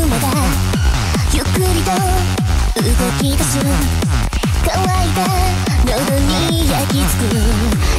がゆっくりと動き出す。乾いた喉に焼き付く。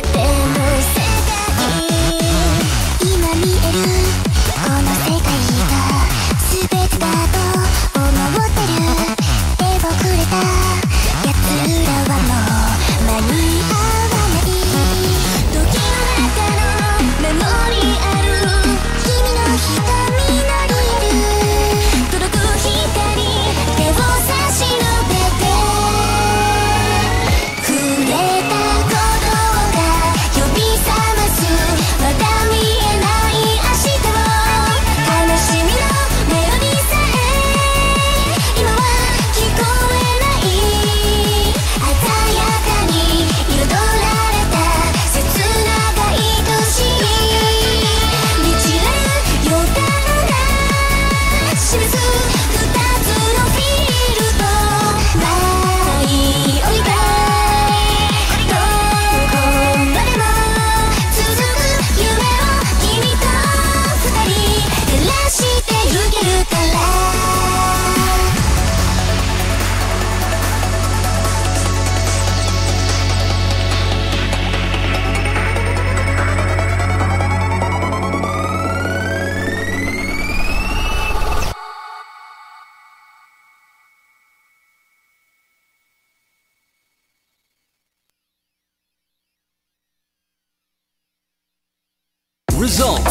result.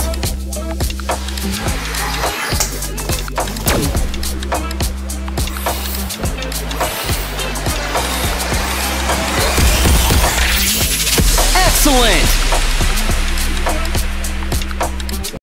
Excellent!